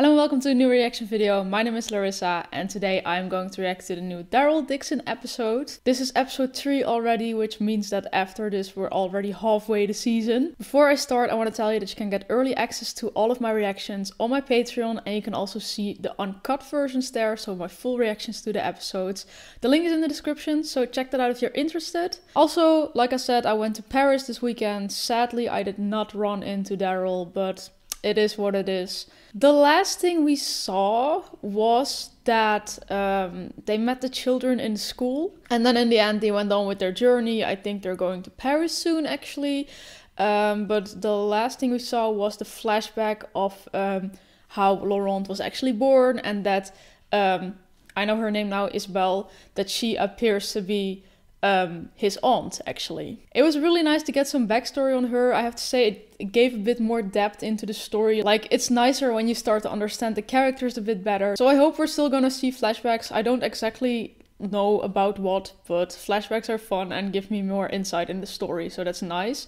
Hello and welcome to a new reaction video. My name is Larissa and today I'm going to react to the new Daryl Dixon episode. This is episode 3 already, which means that after this we're already halfway the season. Before I start, I want to tell you that you can get early access to all of my reactions on my Patreon and you can also see the uncut versions there, so my full reactions to the episodes. The link is in the description, so check that out if you're interested. Also, like I said, I went to Paris this weekend. Sadly, I did not run into Daryl, but it is what it is. The last thing we saw was that um, they met the children in school, and then in the end, they went on with their journey. I think they're going to Paris soon, actually. Um, but the last thing we saw was the flashback of um, how Laurent was actually born, and that um, I know her name now, Isabelle, that she appears to be um, his aunt, actually. It was really nice to get some backstory on her. I have to say, it, gave a bit more depth into the story. Like, it's nicer when you start to understand the characters a bit better. So I hope we're still gonna see flashbacks. I don't exactly know about what, but flashbacks are fun and give me more insight in the story, so that's nice.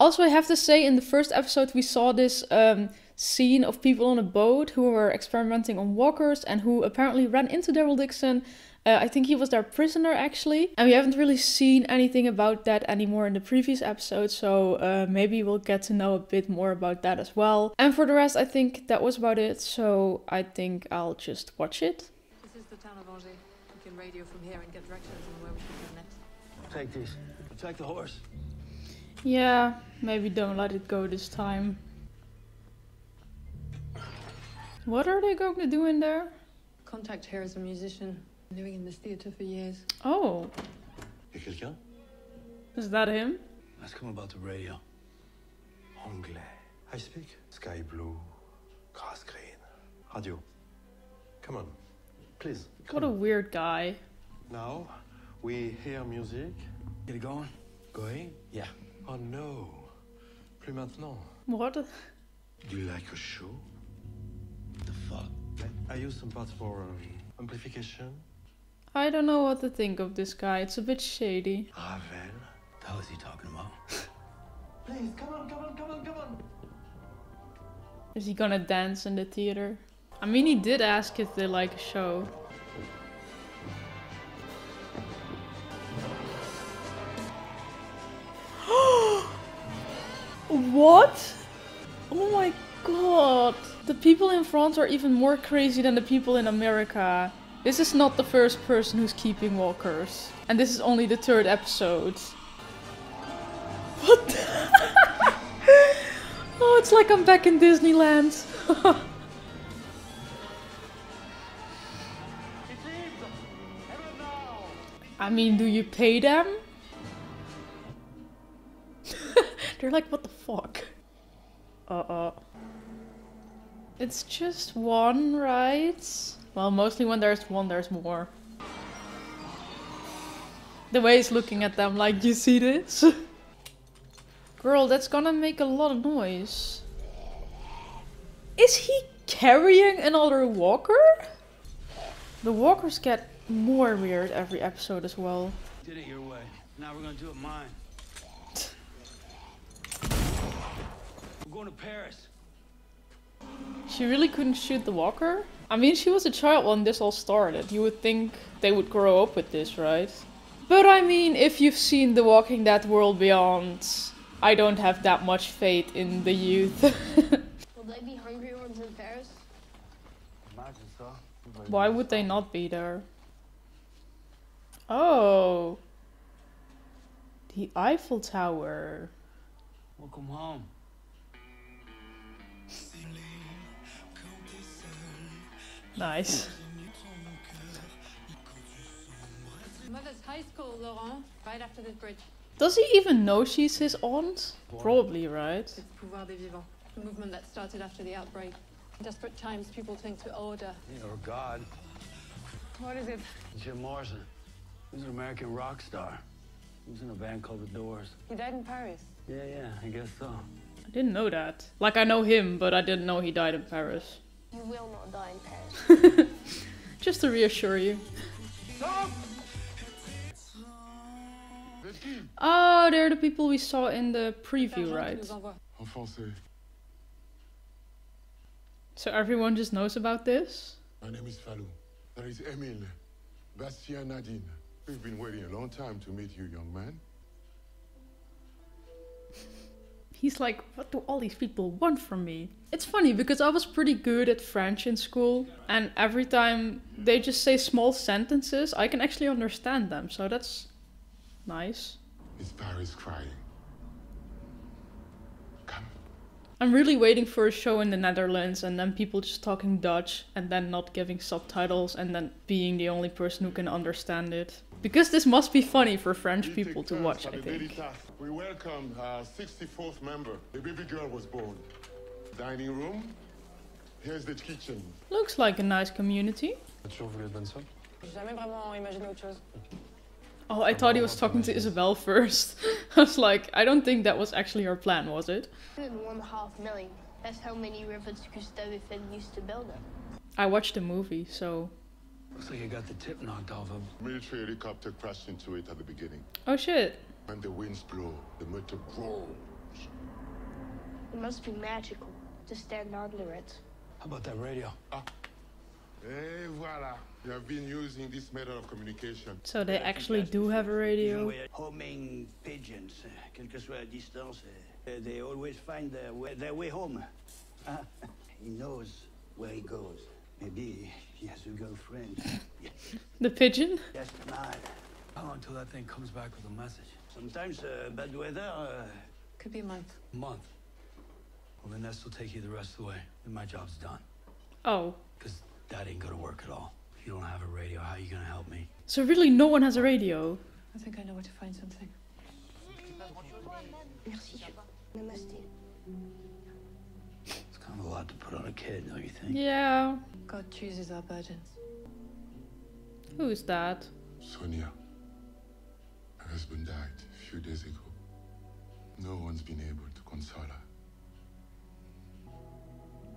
Also, I have to say, in the first episode, we saw this um, scene of people on a boat who were experimenting on walkers and who apparently ran into Daryl Dixon uh, I think he was their prisoner actually, and we haven't really seen anything about that anymore in the previous episode, so uh, maybe we'll get to know a bit more about that as well. And for the rest, I think that was about it, so I think I'll just watch it. This is the town of Angers. We can radio from here and get directions on where we should go next. Take this. Protect the horse. Yeah, maybe don't let it go this time. What are they going to do in there? Contact here as a musician. Living in this theatre for years. Oh. Y'a quelqu'un? Is that him? Ask him about the radio. Anglais. I speak. Sky blue. Grass green. Radio. Come on. Please. Come What a weird guy. Now, we hear music. Get it going? Going? Yeah. Oh no. Plus maintenant. What? Do you like a show? The fuck? I, I use some parts for um, amplification. I don't know what to think of this guy. It's a bit shady. Ah, Ravel. The hell is he talking about? Please, come on, come on, come on, come on. Is he gonna dance in the theater? I mean, he did ask if they like a show. what? Oh my god. The people in France are even more crazy than the people in America. This is not the first person who's keeping walkers. And this is only the third episode. What Oh, it's like I'm back in Disneyland. I mean, do you pay them? They're like, what the fuck? Uh-uh. It's just one, right? Well, mostly when there's one, there's more. The way he's looking at them like, you see this? Girl, that's gonna make a lot of noise. Is he carrying another walker? The walkers get more weird every episode as well. Did it your way. Now we're gonna do it mine. We're going to Paris. She really couldn't shoot the walker? I mean, she was a child when this all started. You would think they would grow up with this, right? But I mean, if you've seen The Walking Dead World Beyond, I don't have that much faith in the youth. Will they be hungry ones in Paris? Imagine so. Why would they not be there? Oh. The Eiffel Tower. Welcome home. Nice. Mother's high school, Laurent, right after this bridge. Does he even know she's his aunt? Probably, right? It's Pouvoir des Vivants, a movement that started after the outbreak. In desperate times, people cling to order. Yeah, or God. What is it? Jim Morrison. He's an American rock star. He was in a band called The Doors. He died in Paris. Yeah, yeah, I guess so. I didn't know that. Like, I know him, but I didn't know he died in Paris. You will not die in Paris. Just to reassure you. Oh, they're the people we saw in the preview, right? nous envoie. En français. So everyone just knows about this? My name is Fallou. There is Emile. Bastien Nadine. We've been waiting a long time to meet you, young man. He's like, what do all these people want from me? It's funny because I was pretty good at French in school, and every time they just say small sentences, I can actually understand them, so that's nice. Is Barry's crying? Come. I'm really waiting for a show in the Netherlands and then people just talking Dutch and then not giving subtitles and then being the only person who can understand it. Because this must be funny for French people to watch, I think. We welcome our 64th member. The baby girl was born. Dining room. Here's the kitchen. Looks like a nice community. T'as toujours voulu être bonne sœur J'ai jamais vraiment imaginé autre chose. Oh, I thought he was talking to Isabelle first. I was like, I don't think that was actually her plan, was it? One half million. That's how many rivers Gustave Eiffel used to build them. I watched the movie, so. Looks like you got the tip knocked off him. Military helicopter crashed into it at the beginning. Oh shit. When the winds blow, the motor grows. It must be magical to stand under it. How about that radio? Ah. Et voilà. You have been using this method of communication. So they actually do have a radio. Homing pigeons, uh, quelle que soit la distance, uh, they always find their way, their way home. Uh, he knows where he goes. Maybe he has a girlfriend. The pigeon? Yes, mad. How long till that thing comes back with a message? Sometimes uh, bad weather. Uh, Could be a month. A month. Well, then this will take you the rest of the way. Then my job's done. Oh. Because that ain't gonna work at all. If you don't have a radio, how are you gonna help me? So really no one has a radio? I think I know where to find something. Merci. Namaste. It's kind of a lot to put on a kid, don't you think? Yeah. God chooses our burdens. Who's that? Sonia. Her husband died a few days ago. No one's been able to console her.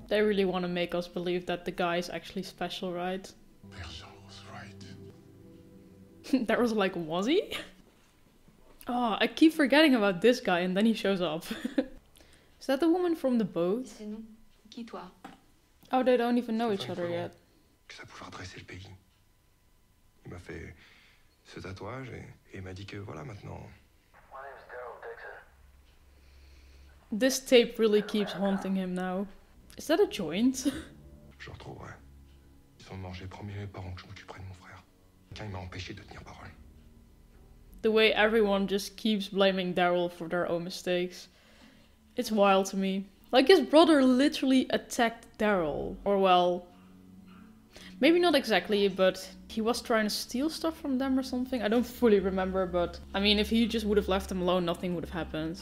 They really want to make us believe that the guy is actually special, right? Bergeon was right. that was like, was he? Oh, I keep forgetting about this guy and then he shows up. is that the woman from the boat? C'est nous. Qui toi? Oh, they don't even know each other yet. Que ça pouvait redresser le pays. Il m'a fait ce tatouage et, et m'a dit que voilà maintenant. This tape really keeps haunting him now. Is that a joint? Je retrouverai. Ils sont morts, j'ai promis mes parents que je m'occuperai de mon frère. Car il m'a empêché de tenir parole. the way everyone just keeps blaming Daryl for their own mistakes. It's wild to me. Like his brother literally attacked Daryl. Or well, maybe not exactly, but he was trying to steal stuff from them or something. I don't fully remember, but I mean, if he just would have left them alone, nothing would have happened.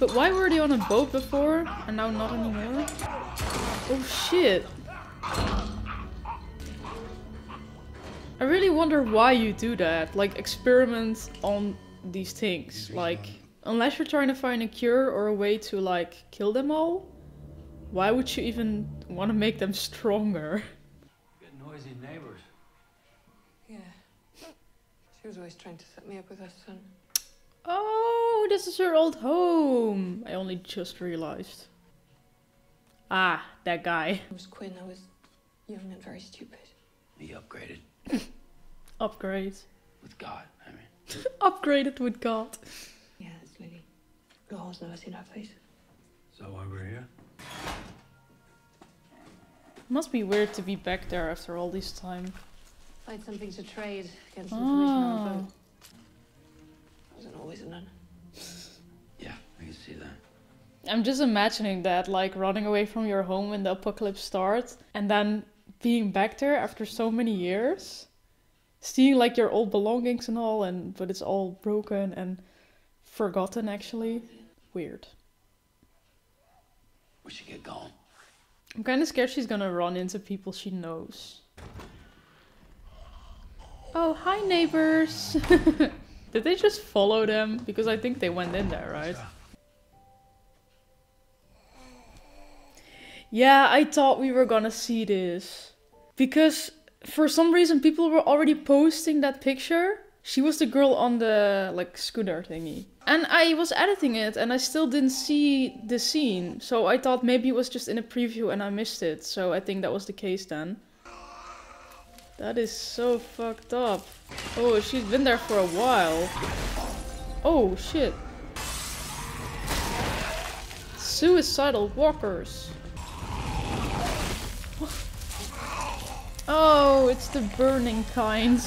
But why were they on a boat before and now not anymore? Oh shit. I really wonder why you do that. Like, experiment on these things. Like, unless you're trying to find a cure or a way to, like, kill them all, why would you even want to make them stronger? Get noisy neighbors. Yeah. She was always trying to set me up with her son. Oh, this is her old home. I only just realized. Ah, that guy. I was Quinn. I was young and very stupid. He upgraded Upgrade. with God. I mean, Upgraded with God. Yeah, it's Lily. Never seen her face. so why we're here? Must be weird to be back there after all this time. I had something to trade against information on the Oh. boat. I wasn't always a nun. Yeah, I can see that. I'm just imagining that, like running away from your home when the apocalypse starts, and then being back there after so many years, seeing like your old belongings and all, and but it's all broken and forgotten actually. Weird. We should get going. I'm kind of scared she's gonna run into people she knows. Oh, hi neighbors! Did they just follow them? Because I think they went in there, right? Yeah, I thought we were gonna see this. Because for some reason people were already posting that picture. She was the girl on the like scooter thingy. And I was editing it and I still didn't see the scene. So I thought maybe it was just in a preview and I missed it. So I think that was the case then. That is so fucked up. Oh, she's been there for a while. Oh, shit. Suicidal walkers. Oh, it's the burning kind.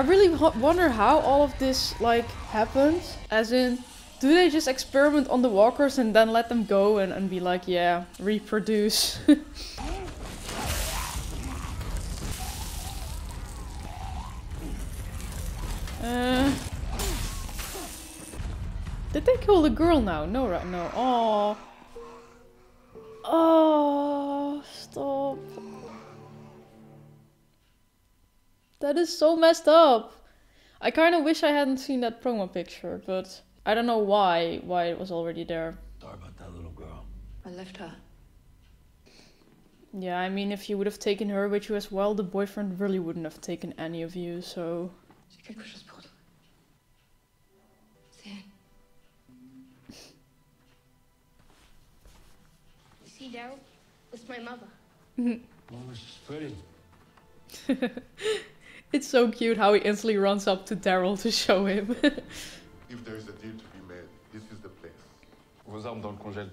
I really wonder how all of this, like, happens. As in, do they just experiment on the walkers and then let them go and, and be like, yeah, reproduce? uh, did they kill the girl now? No, right? No. Oh. Oh, stop. That is so messed up. I kind of wish I hadn't seen that promo picture, but I don't know why why it was already there. Sorry about that little girl. I left her. Yeah, I mean, if you would have taken her with you as well, the boyfriend really wouldn't have taken any of you, so... J'ai quelque chose pour toi. C'est elle. See, Daryl? It's my mother. Oh, she's pretty. It's so cute how he instantly runs up to Daryl to show him. If there is a deal to be made, this is the place. Vos armes dans le congèle.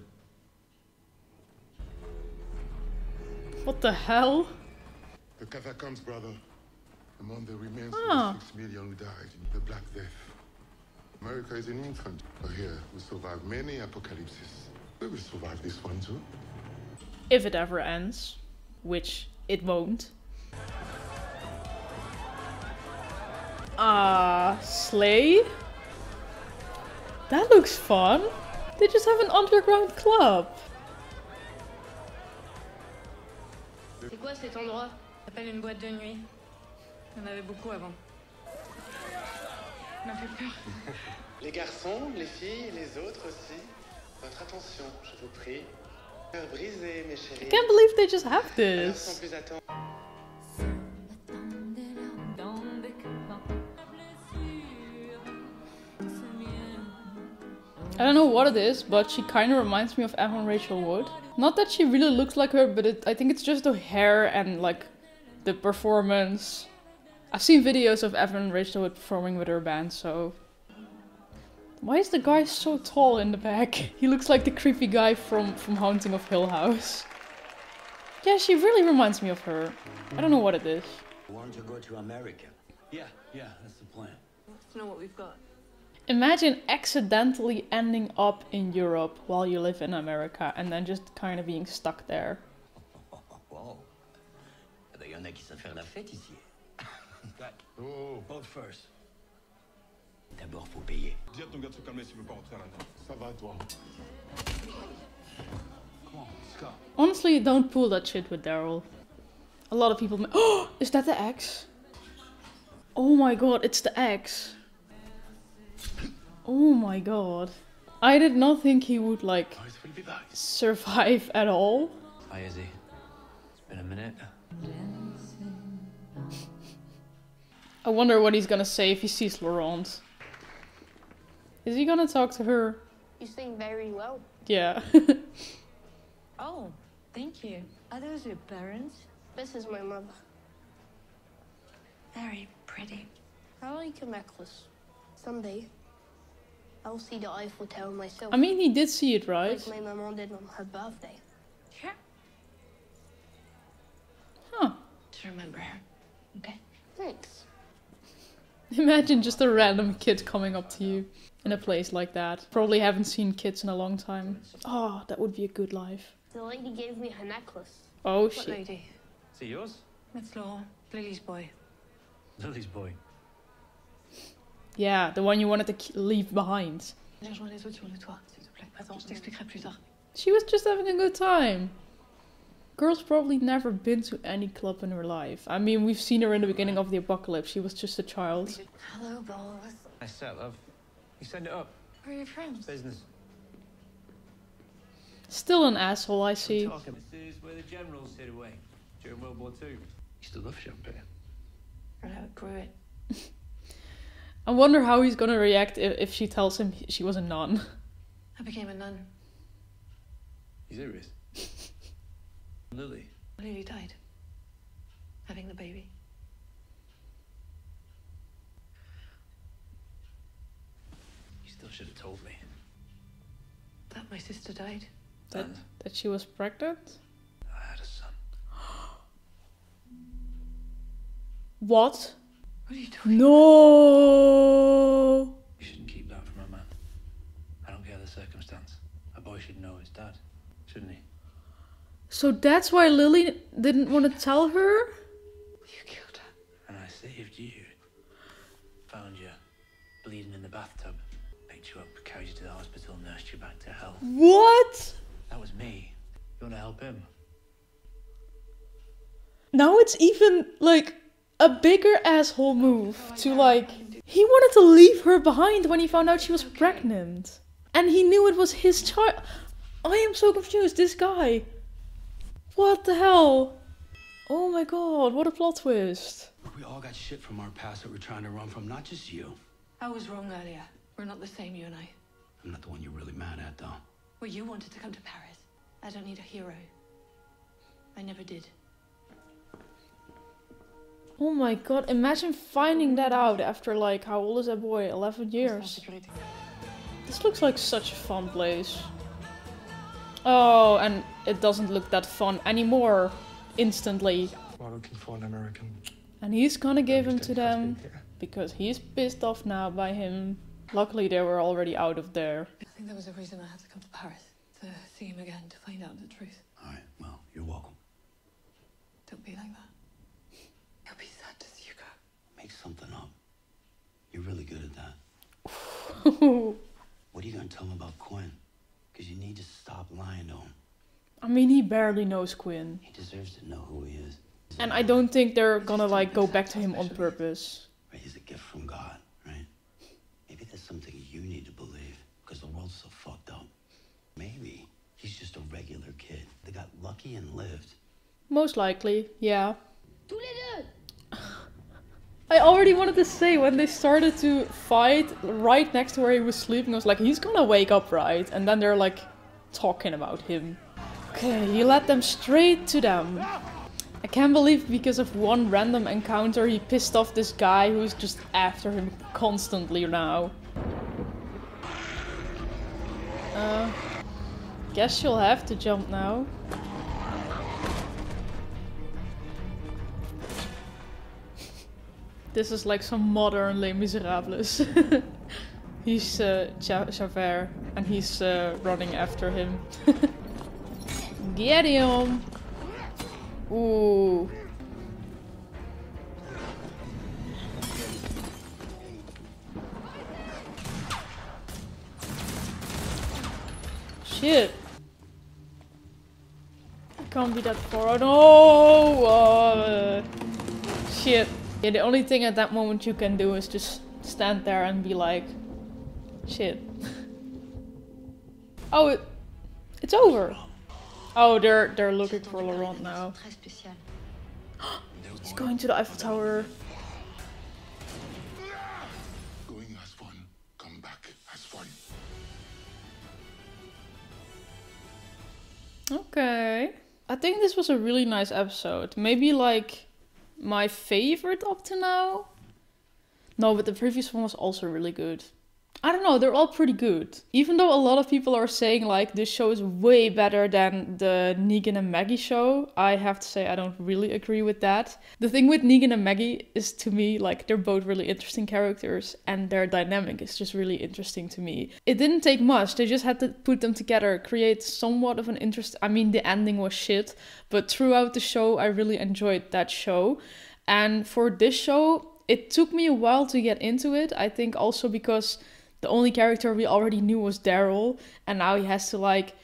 what the hell? The catacombs, brother. Among the remains Ah. of the six million who died in the Black Death. America is an infant. But here, we survived many apocalypses. We will survive this one too. If it ever ends. Which it won't. Ah, Slay? That looks fun. They just have an underground club. C'est quoi cet endroit Ça s'appelle une boîte de nuit. Il y en avait beaucoup avant. Ça m'a fait peur. Les garçons, les filles, les autres aussi. Votre attention, je vous prie. Cœur brisé, mes I chéris. can't believe they just have Alors, sans this. plus attendre. I don't know what it is, but she kind of reminds me of Evan Rachel Wood. Not that she really looks like her, but it, I think it's just the hair and like the performance. I've seen videos of Evan Rachel Wood performing with her band, so. Why is the guy so tall in the back? He looks like the creepy guy from, from Haunting of Hill House. Yeah, she really reminds me of her. I don't know what it is. Want to go to America? Yeah, yeah, that's the plan. Let's know what we've got. Imagine accidentally ending up in Europe while you live in America and then just kind of being stuck there. Wow. Y en a qui savent faire la fête ici. Oh, Both first. D'abord, faut payer. Dis à ton gars de se calmer s'il veut pas rentrer à l'intérieur. ça va toi. Come on, let's go. Honestly, don't pull that shit with Daryl. A lot of people. Oh, is that the ex? Oh my god, it's the ex. Oh my god. I did not think he would like Boys will be back. survive at all. Hi, Izzy. It's been a minute. I wonder what he's gonna say if he sees Laurent. Is he gonna talk to her? You sing very well. Yeah. Oh, thank you. Are those your parents? This is my mother. Very pretty. I like a necklace. Someday, I'll see the Eiffel Tower myself. I mean, he did see it, right? like my mom did on her birthday. Sure. Huh. To remember her. Okay. Thanks. Imagine just a random kid coming up to you in a place like that. Probably haven't seen kids in a long time. Oh, that would be a good life. The lady gave me her necklace. Oh What shit. lady? C'est yours? It's Laurent. Lily's boy. Lily's boy. Yeah, the one you wanted to leave behind. Viens les autres sur le toit, s'il te plaît. Attends, je euh, t'expliquerai plus tard. She was just having a good time. Girl's probably never been to any club in her life. I mean, we've seen her in the beginning of the apocalypse. She was just a child. Hello, boss. Nice set, love. You send it up. Who are your friends? Business. Still an asshole, I see. Talking. This is where the generals hid away during World War Two. Used to love champagne. I know, grew it. I wonder how he's gonna react if, if she tells him she was a nun. I became a nun. You serious? Lily. Lily died. Having the baby. You still should have told me. That my sister died. That, And that she was pregnant? I had a son. What? What are you doing? No! You shouldn't keep that from a man. I don't care the circumstance. A boy should know his dad, shouldn't he? So that's why Lily didn't want to tell her? You killed her. And I saved you. Found you bleeding in the bathtub. Picked you up, carried you to the hospital, nursed you back to health. What? That was me. You want to help him? Now it's even like a bigger asshole move to like. He wanted to leave her behind when he found out she was pregnant. And he knew it was his child. I am so confused. This guy. What the hell? Oh my god, what a plot twist. We all got shit from our past that we're trying to run from, not just you. I was wrong earlier. We're not the same, you and I. I'm not the one you're really mad at, though. Well, you wanted to come to Paris. I don't need a hero. I never did. Oh my god, imagine finding that out after like, how old is that boy? 11 years. This looks like such a fun place. Oh, and it doesn't look that fun anymore. Instantly. We're looking for an American. And he's gonna give him to them because he's pissed off now by him. Luckily, they were already out of there. I think there was a reason I had to come to Paris. To see him again, to find out the truth. All right, well, you're welcome. Don't be like that. He'll be sad to see you go. Make something up. You're really good at that. What are you gonna tell him about Quinn? Because you need to stop lying to him. I mean, he barely knows Quinn. He deserves to know who he is. And I don't think they're gonna like go back to him on purpose. Right, he's a gift from God, right? Maybe that's something you need to believe, because the world's so fucked up. Maybe he's just a regular kid that got lucky and lived. Most likely, yeah. Tous les deux I already wanted to say when they started to fight right next to where he was sleeping, I was like, he's gonna wake up, right? And then they're like talking about him. Okay, he led them straight to them. I can't believe because of one random encounter he pissed off this guy who's just after him constantly now. Uh, guess you'll have to jump now. This is like some modern Les Miserables. he's uh, Ja- Javert and he's uh, running after him. Get him! Ooh. Shit. I can't be that far. No! Uh, shit. Yeah, the only thing at that moment you can do is just stand there and be like, shit. oh, it, it's over. Oh, they're they're looking for Laurent now. He's going to the Eiffel Tower. Going as fun, come back as fun. Okay. I think this was a really nice episode. Maybe like my favorite up to now. No, but the previous one was also really good. I don't know, they're all pretty good. Even though a lot of people are saying like this show is way better than the Negan and Maggie show, I have to say I don't really agree with that. The thing with Negan and Maggie is to me like they're both really interesting characters and their dynamic is just really interesting to me. It didn't take much, they just had to put them together, create somewhat of an interest. I mean, the ending was shit, but throughout the show, I really enjoyed that show. And for this show, it took me a while to get into it. I think also because the only character we already knew was Daryl, and now he has to like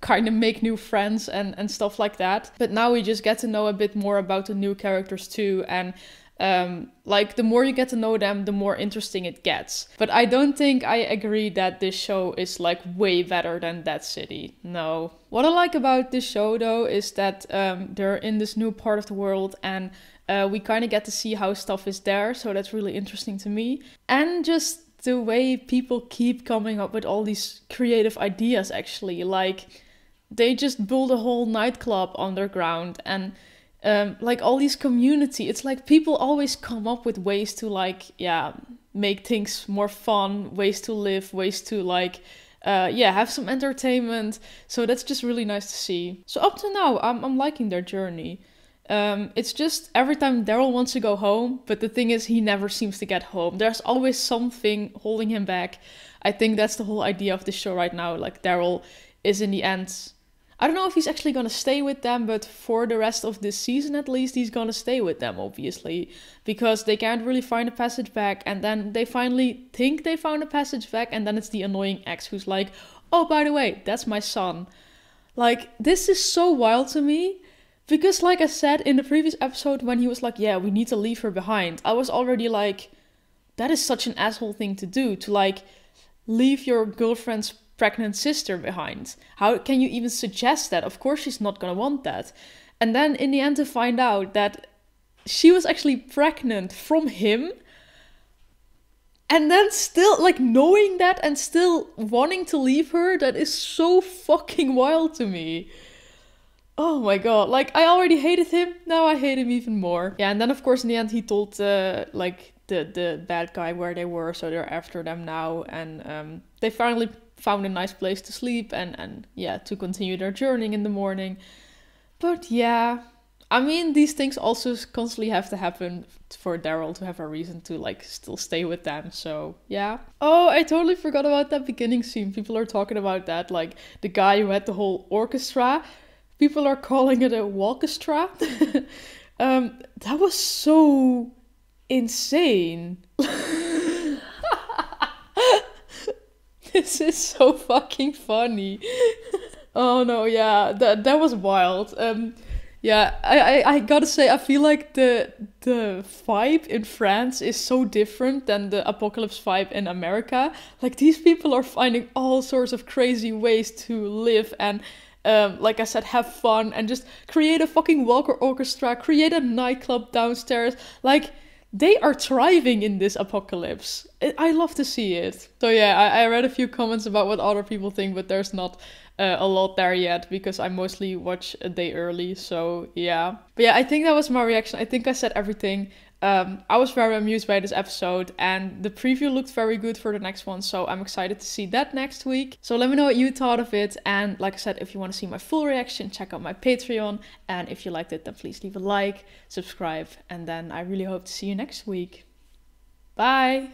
kind of make new friends and, and stuff like that. But now we just get to know a bit more about the new characters too, and um, like the more you get to know them, the more interesting it gets. But I don't think I agree that this show is like way better than Dead City. No. What I like about this show though is that um, they're in this new part of the world and Uh, we kind of get to see how stuff is there, so that's really interesting to me. And just the way people keep coming up with all these creative ideas, actually. Like, they just build a whole nightclub underground and um, like all these community it's like people always come up with ways to like yeah make things more fun ways to live ways to like uh, yeah have some entertainment. So that's just really nice to see. So up to now i'm, I'm liking their journey um, it's just every time Daryl wants to go home, but the thing is, he never seems to get home. There's always something holding him back. I think that's the whole idea of the show right now. Like, Daryl is in the end I don't know if he's actually gonna stay with them, but for the rest of this season at least, he's gonna stay with them, obviously, because they can't really find a passage back, and then they finally think they found a passage back, and then it's the annoying ex who's like, "Oh, by the way, that's my son." Like this is so wild to me. Because, like I said in the previous episode, when he was like, Yeah, we need to leave her behind, I was already like, That is such an asshole thing to do, to like leave your girlfriend's pregnant sister behind. How can you even suggest that? Of course, she's not gonna want that. And then in the end, to find out that she was actually pregnant from him. And then still, like, knowing that and still wanting to leave her, that is so fucking wild to me. Oh my god, like, I already hated him, now I hate him even more. Yeah, and then, of course, in the end, he told, uh, like, the, the bad guy where they were, so they're after them now. And um, they finally found a nice place to sleep and and yeah to continue their journey in the morning but yeah I mean, these things also constantly have to happen for Daryl to have a reason to like still stay with them. So yeah. Oh, I totally forgot about that beginning scene. People are talking about that, like the guy who had the whole orchestra. People are calling it a walkestra. um, that was so insane. this is so fucking funny. oh no, yeah, that that was wild. Um, yeah, I, I, I gotta say, I feel like the the vibe in France is so different than the apocalypse vibe in America. Like these people are finding all sorts of crazy ways to live and um, like I said, have fun and just create a fucking Walker orchestra, create a nightclub downstairs. Like they are thriving in this apocalypse. I love to see it. So yeah, I, I read a few comments about what other people think, but there's not uh, a lot there yet because I mostly watch a day early. So yeah, but yeah, I think that was my reaction. I think I said everything. Um, I was very amused by this episode, and the preview looked very good for the next one, so I'm excited to see that next week. So let me know what you thought of it, and like I said, if you want to see my full reaction, check out my Patreon, and if you liked it, then please leave a like, subscribe, and then I really hope to see you next week. Bye!